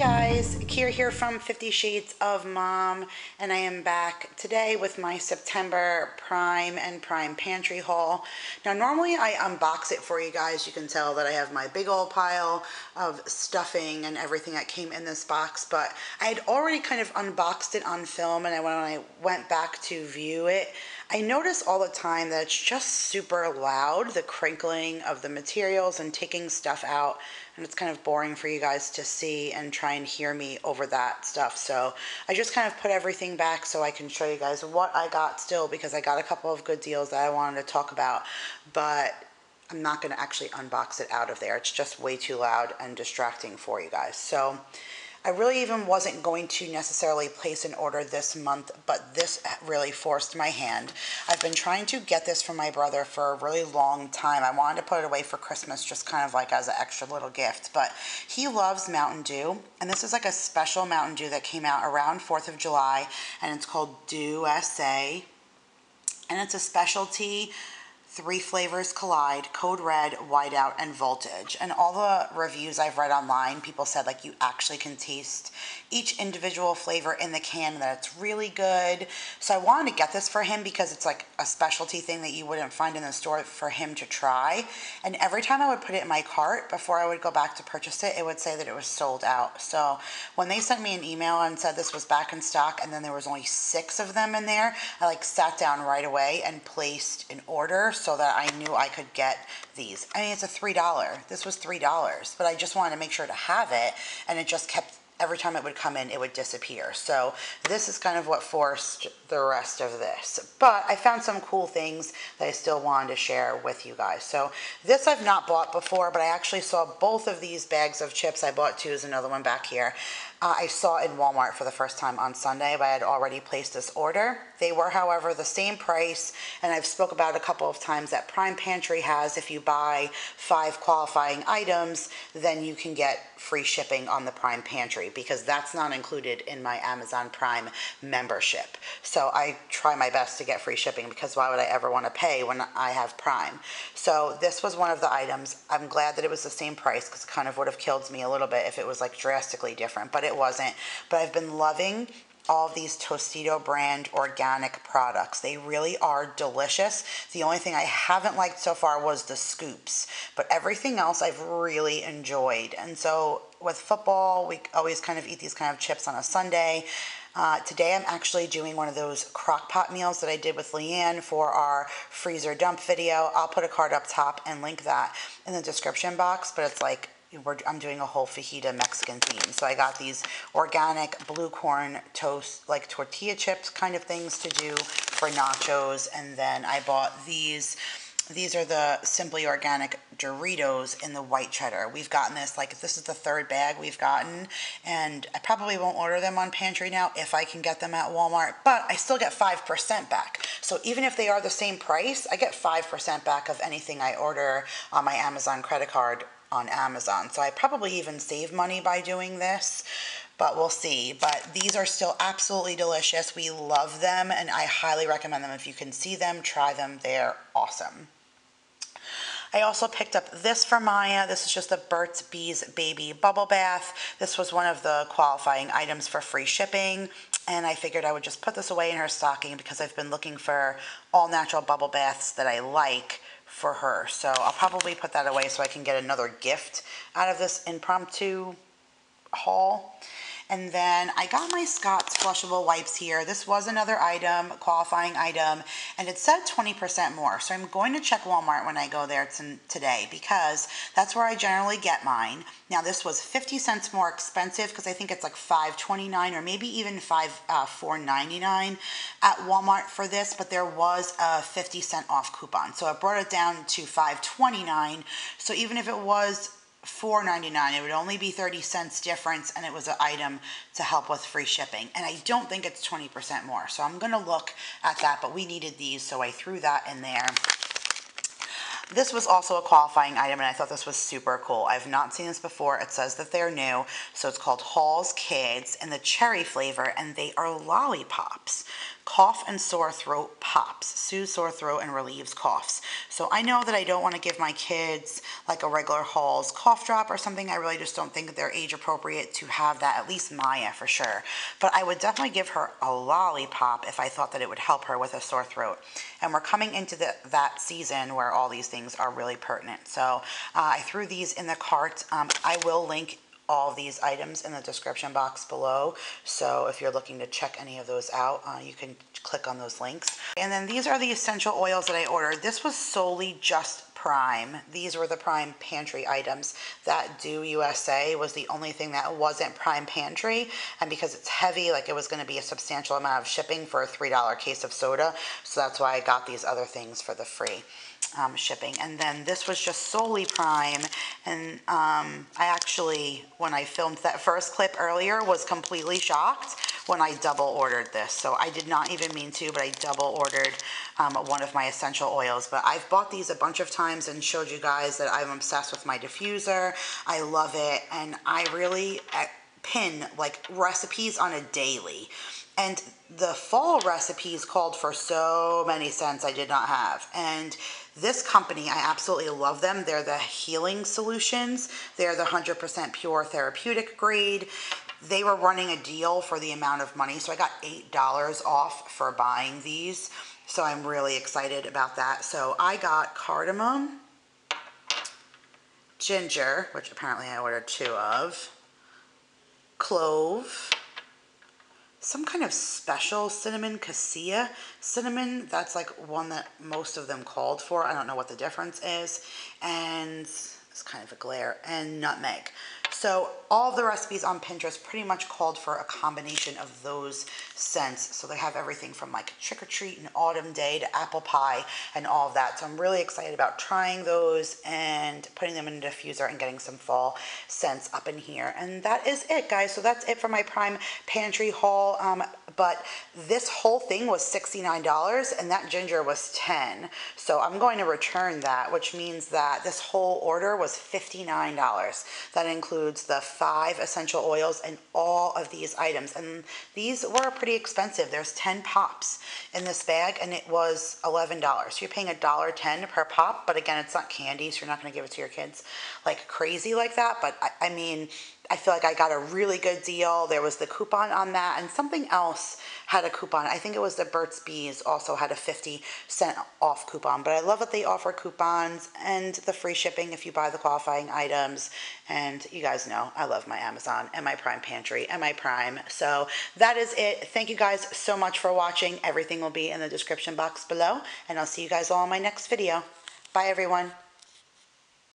guys, Kira here from 50 Shades of Mom, and I am back today with my September Prime and Prime Pantry haul. Now, normally I unbox it for you guys. You can tell that I have my big old pile of stuffing and everything that came in this box, but I had already kind of unboxed it on film, and when I went back to view it, I notice all the time that it's just super loud, the crinkling of the materials and taking stuff out. And it's kind of boring for you guys to see and try and hear me over that stuff. So I just kind of put everything back so I can show you guys what I got still because I got a couple of good deals that I wanted to talk about. But I'm not going to actually unbox it out of there. It's just way too loud and distracting for you guys. So I really even wasn't going to necessarily place an order this month, but this really forced my hand. I've been trying to get this from my brother for a really long time. I wanted to put it away for Christmas just kind of like as an extra little gift, but he loves Mountain Dew, and this is like a special Mountain Dew that came out around 4th of July, and it's called Dew SA, and it's a specialty Three flavors collide, code red, whiteout, and voltage. And all the reviews I've read online, people said like you actually can taste each individual flavor in the can that it's really good. So I wanted to get this for him because it's like a specialty thing that you wouldn't find in the store for him to try. And every time I would put it in my cart before I would go back to purchase it, it would say that it was sold out. So when they sent me an email and said this was back in stock and then there was only six of them in there, I like sat down right away and placed an order so that I knew I could get these. I mean, it's a $3. This was $3, but I just wanted to make sure to have it, and it just kept every time it would come in, it would disappear. So this is kind of what forced the rest of this. But I found some cool things that I still wanted to share with you guys. So this I've not bought before, but I actually saw both of these bags of chips. I bought two, is another one back here. Uh, I saw in Walmart for the first time on Sunday, but I had already placed this order. They were, however, the same price, and I've spoke about a couple of times that Prime Pantry has. If you buy five qualifying items, then you can get free shipping on the Prime Pantry because that's not included in my Amazon Prime membership. So I try my best to get free shipping because why would I ever want to pay when I have Prime? So this was one of the items. I'm glad that it was the same price because it kind of would have killed me a little bit if it was like drastically different, but it wasn't. But I've been loving all of these Tostito brand organic products. They really are delicious. The only thing I haven't liked so far was the scoops, but everything else I've really enjoyed. And so with football, we always kind of eat these kind of chips on a Sunday. Uh, today I'm actually doing one of those crock pot meals that I did with Leanne for our freezer dump video. I'll put a card up top and link that in the description box, but it's like I'm doing a whole fajita Mexican theme. So I got these organic blue corn toast, like tortilla chips kind of things to do for nachos. And then I bought these. These are the Simply Organic Doritos in the white cheddar. We've gotten this, like, this is the third bag we've gotten, and I probably won't order them on Pantry now if I can get them at Walmart, but I still get 5% back. So even if they are the same price, I get 5% back of anything I order on my Amazon credit card on Amazon. So I probably even save money by doing this, but we'll see. But these are still absolutely delicious. We love them and I highly recommend them. If you can see them, try them. They're awesome. I also picked up this for Maya. This is just a Burt's Bees Baby Bubble Bath. This was one of the qualifying items for free shipping. And I figured I would just put this away in her stocking because I've been looking for all natural bubble baths that I like for her. So I'll probably put that away so I can get another gift out of this impromptu haul. And then I got my Scott's flushable wipes here. This was another item, qualifying item, and it said 20% more. So I'm going to check Walmart when I go there today because that's where I generally get mine. Now this was 50 cents more expensive because I think it's like 5.29 or maybe even 5 uh, 4.99 at Walmart for this, but there was a 50 cent off coupon. So it brought it down to 5.29. So even if it was $4.99. It would only be 30 cents difference and it was an item to help with free shipping. And I don't think it's 20% more. So I'm going to look at that, but we needed these, so I threw that in there. This was also a qualifying item and I thought this was super cool. I've not seen this before. It says that they're new. So it's called Halls Kids in the cherry flavor and they are lollipops cough and sore throat pops, soothes sore throat and relieves coughs. So I know that I don't want to give my kids like a regular Halls cough drop or something. I really just don't think they're age appropriate to have that, at least Maya for sure. But I would definitely give her a lollipop if I thought that it would help her with a sore throat. And we're coming into the, that season where all these things are really pertinent. So uh, I threw these in the cart. Um, I will link all these items in the description box below. So if you're looking to check any of those out, uh, you can click on those links. And then these are the essential oils that I ordered. This was solely just Prime. These were the Prime Pantry items. That Dew SA was the only thing that wasn't Prime Pantry. And because it's heavy, like it was going to be a substantial amount of shipping for a $3 case of soda. So that's why I got these other things for the free um, shipping. And then this was just solely Prime. And um, I actually, when I filmed that first clip earlier, was completely shocked when I double ordered this. So I did not even mean to, but I double ordered um, one of my essential oils. But I've bought these a bunch of times and showed you guys that I'm obsessed with my diffuser. I love it. And I really pin like recipes on a daily. And the fall recipes called for so many scents I did not have. And this company, I absolutely love them. They're the Healing Solutions. They're the 100% pure therapeutic grade. They were running a deal for the amount of money, so I got $8 off for buying these. So I'm really excited about that. So I got cardamom, ginger, which apparently I ordered two of, clove, some kind of special cinnamon cassia cinnamon that's like one that most of them called for i don't know what the difference is and it's kind of a glare and nutmeg so all the recipes on Pinterest pretty much called for a combination of those scents. So they have everything from like trick or treat and autumn day to apple pie and all of that. So I'm really excited about trying those and putting them in a diffuser and getting some fall scents up in here. And that is it guys. So that's it for my Prime Pantry haul. Um, but this whole thing was $69 and that ginger was 10. So I'm going to return that, which means that this whole order was $59. That includes the five essential oils and all of these items. And these were pretty expensive. There's 10 pops in this bag and it was $11. So you're paying $1.10 per pop, but again, it's not candy, so you're not gonna give it to your kids like crazy like that. But I, I mean, I feel like I got a really good deal. There was the coupon on that and something else had a coupon. I think it was the Burt's Bees also had a 50 cent off coupon. But I love that they offer coupons and the free shipping if you buy the qualifying items. And you guys know I love my Amazon and my Prime Pantry and my Prime. So that is it. Thank you guys so much for watching. Everything will be in the description box below. And I'll see you guys all in my next video. Bye everyone.